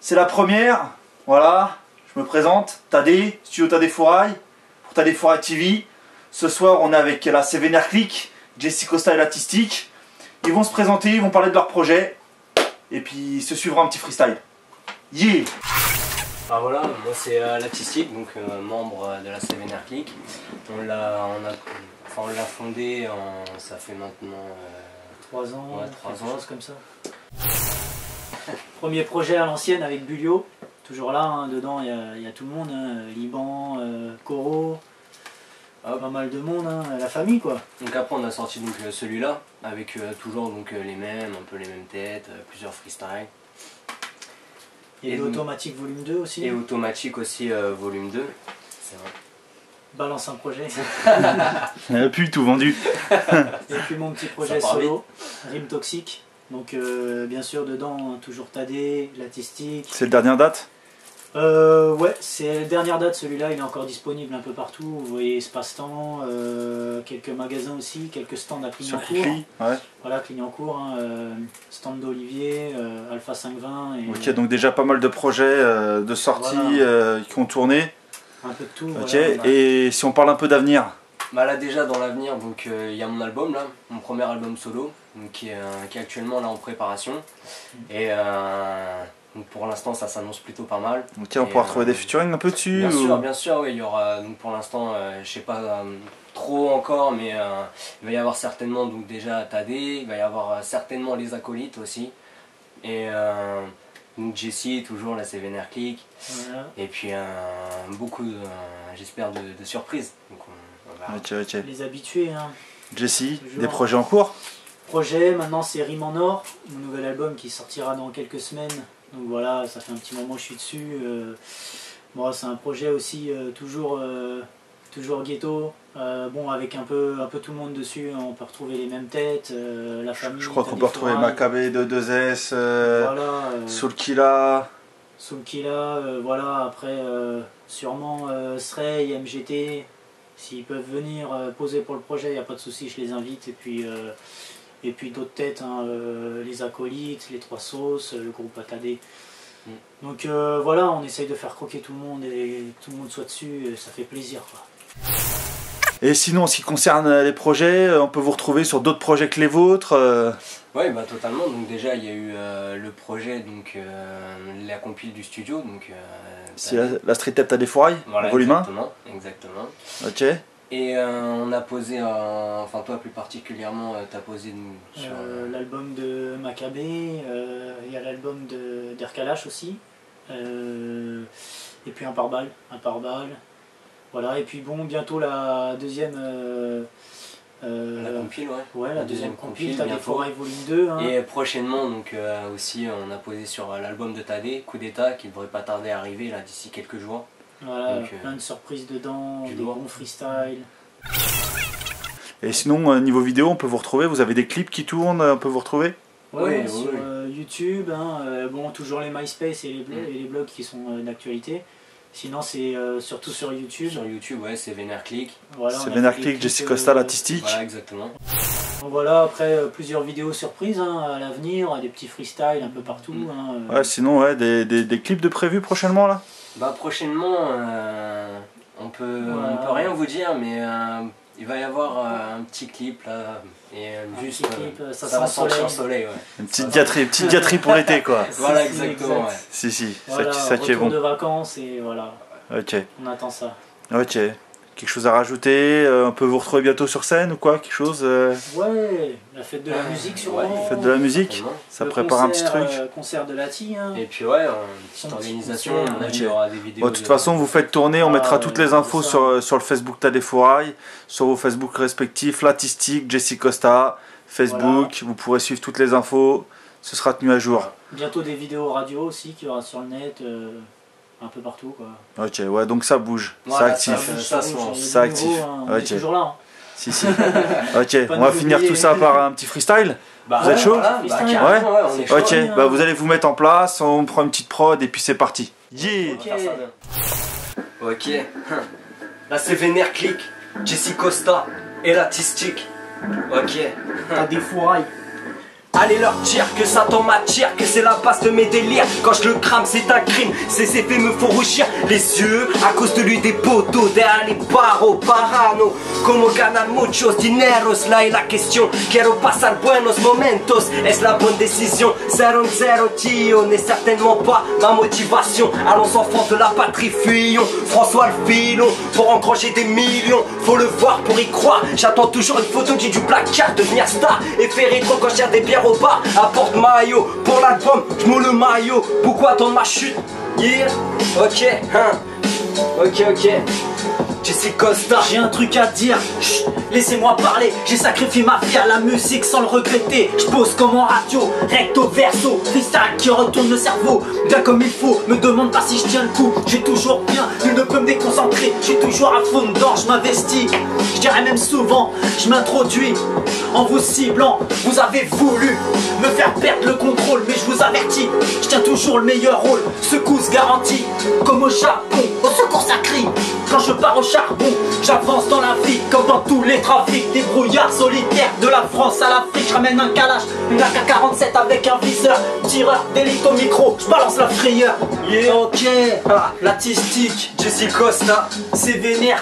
C'est la première, voilà, je me présente, Tadé, studio Tadé Fouraille, pour Tadé Fouraille TV. Ce soir, on est avec la Sévénère Click, Jesse Costa et l'Artistique. Ils vont se présenter, ils vont parler de leur projet, et puis se suivra un petit freestyle. Yeah Voilà, moi c'est euh, donc euh, membre euh, de la Air Click. On l'a enfin, fondé en, ça fait maintenant euh, 3 ans, Ouais, ans. chose comme ça. Premier projet à l'ancienne avec Bulio, toujours là, hein, dedans il y, a- il y a tout le monde, hein, Liban, euh, Coro, Ah. pas mal de monde, hein, la famille quoi. Donc après on a sorti donc euh, celui-là avec euh, toujours donc euh, les mêmes, un peu les mêmes têtes, euh, plusieurs freestyles. Il y a Et eu Automatique Volume 2 aussi, Et automatique aussi euh, volume 2. C'est vrai. balance un projet. Plus tout vendu. Et puis mon petit projet solo, Rime Toxique. Donc euh, bien sûr dedans toujours Tadé, l'artistique. C'est le dernier date? Euh, ouais, c'est la dernière date, celui-là, il est encore disponible un peu partout. Vous voyez Espace-Temps, euh, quelques magasins aussi, quelques stands à sur Clignancourt. Ouais. Voilà, Clignancourt, hein, euh, stand d'Olivier, euh, Alpha 520 et Ok, donc déjà pas mal de projets euh, de Voilà. euh, qui ont tourné. un peu de tout. Ok, voilà. et si on parle un peu d'avenir Bah là déjà dans l'avenir, donc euh, il y a mon album là, mon premier album solo, donc, qui, est, euh, qui est actuellement là en préparation. Et euh, donc, pour l'instant ça s'annonce plutôt pas mal. Ok, on Et, pourra euh, retrouver des featuring un peu dessus Bien ou- sûr, bien sûr, oui, il y aura donc pour l'instant, euh, je sais pas euh, trop encore, mais euh, il va y avoir certainement donc déjà Tadé, il va y avoir euh, certainement les acolytes aussi. Et euh, donc Jessie, toujours la Seven Click. Voilà. Et puis euh, beaucoup, euh, j'espère, de, de surprises. Donc on, ok. Les habitués. Hein. Jesse, Toujours. des projets en cours? Projet, maintenant c'est Rime en Or, mon nouvel album qui sortira dans quelques semaines. Donc voilà, ça fait un petit moment que je suis dessus. euh, bon, c'est un projet aussi euh, toujours, euh, toujours ghetto. bon, avec un peu, un peu tout le monde dessus, on peut retrouver les mêmes têtes, la famille. Je crois qu'on peut retrouver. Maccabé de 2S, euh, Voilà. Soulkilla, euh, voilà, après sûrement Srey, MGT, s'ils peuvent venir poser pour le projet, il n'y a pas de souci, je les invite. Et puis, et puis d'autres têtes, hein, euh, les acolytes, les trois sauces, le groupe Atadé. Mm. Donc euh, voilà, on essaye de faire croquer tout le monde et que tout le monde soit dessus, et ça fait plaisir. Quoi. Et sinon, en ce qui concerne euh, les projets, euh, on peut vous retrouver sur d'autres projets que les vôtres. euh, Oui, bah totalement. Donc déjà, il y a eu euh, le projet, donc euh, la compile du studio. Donc, euh, C'est la, la Street Tape des Foirailles, voilà, volume 1. exactement, exactement. Ok. Et euh, on a posé, euh, enfin toi plus particulièrement, tu as posé nous, sur... Euh, l'album de Maccabé, euh, il y a l'album de d'Erkalash aussi, euh, et puis un pare-balles, un pare-balles. Voilà, et puis bon, bientôt la deuxième. euh, euh, la compile, ouais. ouais, la, la deuxième deuxième compile, compile, des volume 2. hein. Et prochainement, donc euh, aussi, on a posé sur euh, l'album de Tadé, Coup d'état, qui devrait pas tarder à arriver là d'ici quelques jours. Voilà, donc, euh, plein de surprises dedans, des bons freestyles. Et sinon, euh, niveau vidéo, on peut vous retrouver. Vous avez des clips qui tournent, euh, on peut vous retrouver Ouais, Oui, ouais, sur oui. euh, YouTube, hein, euh, bon, toujours les MySpace et les, blogs, Mm. et les blogs qui sont euh, d'actualité. Sinon, c'est euh, surtout sur YouTube. Sur YouTube, ouais, c'est Vénère Click. Voilà, C'est on a Vénère fait des Click, clips, Jesse Costa, l'artistique. Voilà, exactement. Donc voilà, après euh, plusieurs vidéos surprises hein, à l'avenir, des petits freestyles un peu partout. Mm. hein, euh. Ouais, sinon, ouais, des, des- des clips de prévus prochainement là Bah prochainement, euh, on peut Voilà. on peut rien vous dire, mais euh, il va y avoir euh, un petit clip là, et euh, Un juste petit clip, euh, ça ça va sentir le soleil. soleil, ouais. Une petite diatribe, petite pour l'été quoi. Voilà, exactement, exact. ouais. Si, si, Voilà, ça, ça qui est bon. de vacances et voilà, Ok, on attend ça. ok. Quelque chose à rajouter euh, On peut vous retrouver bientôt sur scène ou quoi Quelque chose euh, Ouais, la fête de la musique sûrement. Ouais, Faites de la musique. Ça Le prépare un petit truc euh, concert de Lati. Hein. Et puis ouais, une petite petit organisation, concert, à mon avis, ok. il y aura des vidéos. Bon, de toute façon, vous faites tourner, on Ah, mettra toutes les infos sur, euh, sur le Facebook Foirailles, sur vos Facebook respectifs, Latistique, Jesse Costa, Facebook, vous pourrez suivre toutes les infos, ce sera tenu à jour. Bientôt des vidéos radio aussi qu'il y aura sur le net, euh, un peu partout. Quoi. Ok, ouais, donc ça bouge, Voilà, c'est actif. ça- ça Ça nouveau, actif. hein, on est Ok. toujours là. hein. Si, si. ok, on va finir tout ça par un petit freestyle. Bah, Vous êtes chaud voilà, bah, Ouais. carrément, ouais, on est chaud. Ok, hein. bah vous allez vous mettre en place, on prend une petite prod et puis c'est parti. Yeah ça. Ok. Là c'est Vénère Click, Jesse Costa et l'artistique. Ok. T'as des fourrailles. Allez leur dire que ça t'en m'attire, que c'est la base de mes délires. Quand je le crame, c'est un crime. Ces effets me font rougir les yeux à cause de lui des poteaux. Derrière les barreaux, parano. Como ganan muchos dineros, là est la question. Quiero pasar buenos momentos. Est-ce la bonne décision? 0-0, tio n'est certainement pas ma motivation. Allons enfants de la patrie, fuyons. François le filon pour engranger des millions. Faut le voir pour y croire. J'attends toujours une photo du, du placard, devenir star et faire rétro quand j'ai des bières bar. Apporte maillot pour l'album, j'mous le maillot. Pourquoi attendre ma chute Yeah, ok, hein. Ok, ok. Jesse Costa. J'ai un truc à dire, laissez-moi parler. J'ai sacrifié ma vie à la musique sans le regretter. Je pose comme en radio, recto verso, freestyle qui retourne le cerveau. Bien comme il faut, me demande pas si je tiens le coup. J'ai toujours bien, nul ne peut me déconcentrer. J'ai toujours à fond dedans, je m'investis. Je dirais même souvent, je m'introduis en vous ciblant. Vous avez voulu me faire perdre le contrôle, mais je vous avertis, je tiens toujours le meilleur rôle. Secousse garantie, comme au Japon, au secours ça crie. Quand je pars au charbon, j'avance dans la vie comme dans tous les trafics. Des brouillards solitaires de la France à l'Afrique. Je ramène un calage, une AK-47 avec un viseur. Tireur d'élite au micro, je balance la frayeur. Yeah. Ok, Ah. l'artistique, Jesse Costa. c'est vénère.